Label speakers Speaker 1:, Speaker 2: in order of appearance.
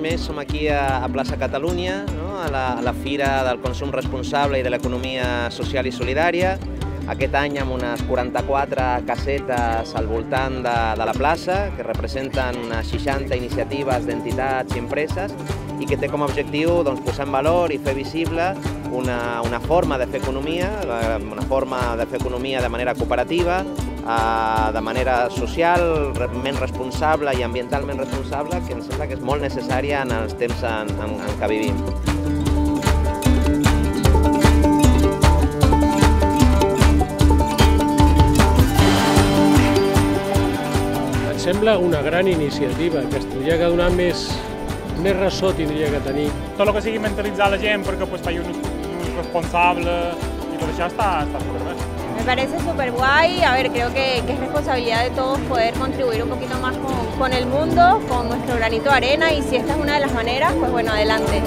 Speaker 1: a, a Plaça Catalunya, no? a, la, a la Fira del Consum Responsable i de l'Economia Social i Solidària, aquest any amb unes 44 casetes al voltant de, de la plaça, que representen unes 60 iniciatives d'entitats i empreses i que té com a objectiu doncs, posar en valor i fer visible una, una forma de fer economia, eh, una forma de fer economia de manera cooperativa, de manera socialment responsable i ambientalment responsable, que em sembla que és molt necessària en els temps en, en, en què vivim.
Speaker 2: Em sembla una gran iniciativa que es tindria que donar més, més ressò tindria que tenir.
Speaker 3: Tot el que sigui mentalitzar la gent perquè pues, faci un un responsable i tot això està, està superbé.
Speaker 4: Me parece súper guay, a ver, creo que, es responsabilidad de todos poder contribuir un poquito más con, con el mundo, con nuestro granito de arena y si esta es una de las maneras, pues bueno, adelante.